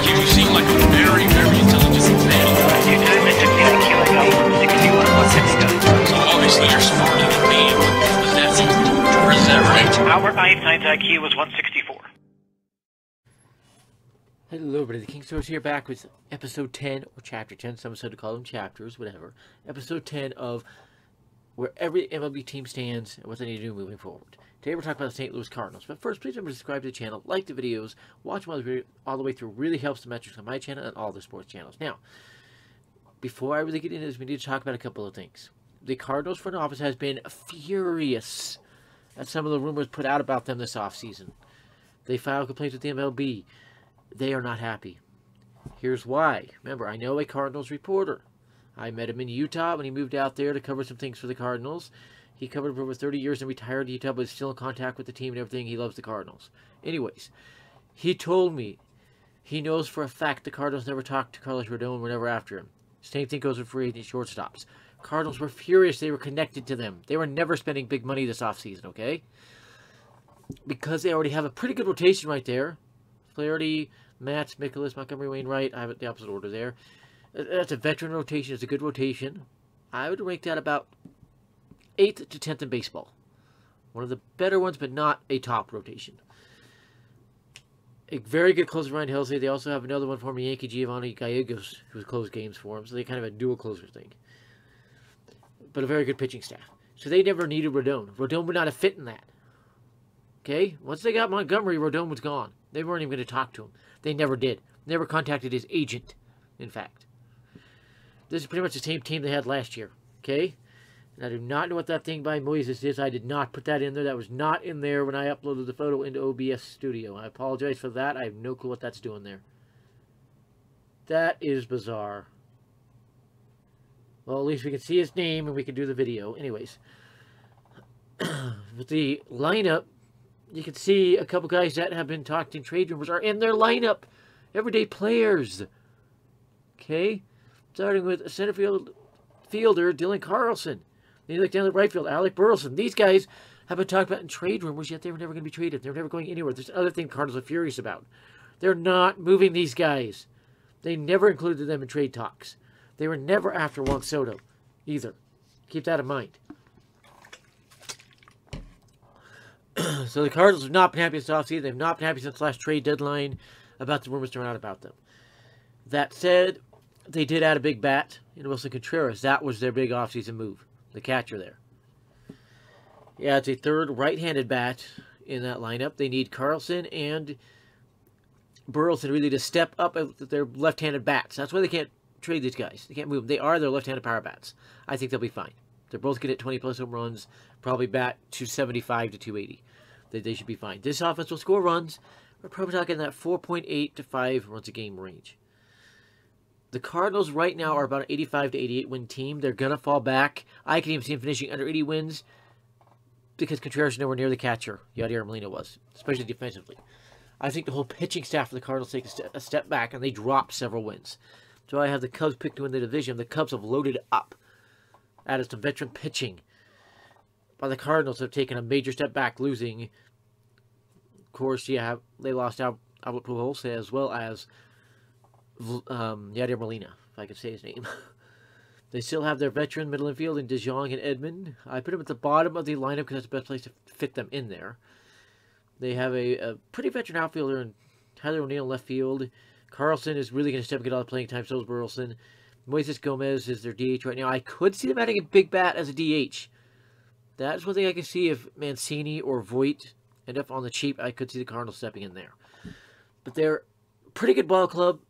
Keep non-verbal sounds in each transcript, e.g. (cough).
IQ. You seem like a very, very intelligent man. You did mention the IQ. I got 161 and 160. So obviously you're smarter than me. But that's or is that right? Albert Einstein's IQ was 164. Hello, everybody. The King Source here, back with episode 10 or chapter 10. Some said to call them chapters, whatever. Episode 10 of where every MLB team stands and what they need to do moving forward. Today we're talking about the St. Louis Cardinals. But first, please remember to subscribe to the channel, like the videos, watch them all the, all the way through. Really helps the metrics on my channel and all the sports channels. Now, before I really get into this, we need to talk about a couple of things. The Cardinals front office has been furious at some of the rumors put out about them this offseason. They filed complaints with the MLB. They are not happy. Here's why. Remember, I know a Cardinals reporter. I met him in Utah when he moved out there to cover some things for the Cardinals. He covered for over 30 years and retired in Utah, but is still in contact with the team and everything. He loves the Cardinals. Anyways, he told me he knows for a fact the Cardinals never talked to Carlos Rodon, were never after him. Same thing goes with free agent shortstops. Cardinals were furious they were connected to them. They were never spending big money this offseason, okay? Because they already have a pretty good rotation right there. Flaherty, Matz, Mikolas, Montgomery, Wainwright. I have it the opposite order there. Uh, that's a veteran rotation. It's a good rotation. I would rank that about 8th to 10th in baseball. One of the better ones, but not a top rotation. A very good closer, Ryan Helsley. They also have another one for me, Yankee Giovanni Gallegos, who's closed games for him. So they kind of a dual closer thing. But a very good pitching staff. So they never needed Rodon. Rodon would not have fit in that. Okay? Once they got Montgomery, Rodon was gone. They weren't even going to talk to him. They never did. Never contacted his agent, in fact. This is pretty much the same team they had last year. Okay? And I do not know what that thing by Moises is. I did not put that in there. That was not in there when I uploaded the photo into OBS Studio. I apologize for that. I have no clue what that's doing there. That is bizarre. Well, at least we can see his name and we can do the video. Anyways. (clears throat) With the lineup, you can see a couple guys that have been talked in trade rumors are in their lineup. Everyday players. Okay? Starting with center field fielder Dylan Carlson. Then you look down the right field, Alec Burleson. These guys have been talked about in trade rumors, yet they were never going to be traded. They were never going anywhere. There's another thing Cardinals are furious about. They're not moving these guys. They never included them in trade talks. They were never after Juan Soto either. Keep that in mind. (clears throat) so the Cardinals have not been happy this offseason. They've not been happy since last trade deadline about the rumors thrown out about them. That said, they did add a big bat in Willson Contreras. That was their big offseason move, the catcher there. Yeah, it's a third right-handed bat in that lineup. They need Carlson and Burleson really to step up their left-handed bats. That's why they can't trade these guys. They can't move them. They are their left-handed power bats. I think they'll be fine. They're both to hit 20-plus home runs, probably bat 275 to 280. They, they should be fine. This offense will score runs. We're probably talking that 4.8 to 5 runs a game range. The Cardinals right now are about an 85 to 88 win team. They're going to fall back. I can even see them finishing under 80 wins because Contreras is nowhere near the catcher Yadier Molina was, especially defensively. I think the whole pitching staff for the Cardinals take a step, a step back and they drop several wins. So I have the Cubs picked to win the division. The Cubs have loaded up, added some veteran pitching. While the Cardinals have taken a major step back, losing. Of course, yeah, they lost out Albert Pujols as well as um, Yadier Molina, if I could say his name. (laughs) they still have their veteran middle infield in DeJong and Edman. I put them at the bottom of the lineup because that's the best place to fit them in there. They have a, a pretty veteran outfielder in Tyler O'Neill left field. Carlson is really going to step and get all the playing time. So is Burleson. Moises Gomez is their DH right now. I could see them adding a big bat as a DH. That's one thing I can see if Mancini or Voit end up on the cheap. I could see the Cardinals stepping in there. But they're pretty good ball club.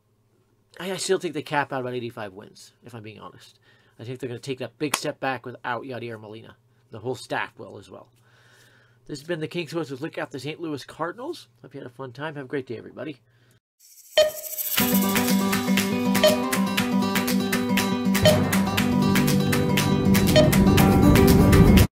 I, I still think they cap out about 85 wins, if I'm being honest. I think they're going to take that big step back without Yadier Molina. The whole staff will as well. This has been the King Source's Look at the St. Louis Cardinals. Hope you had a fun time. Have a great day, everybody.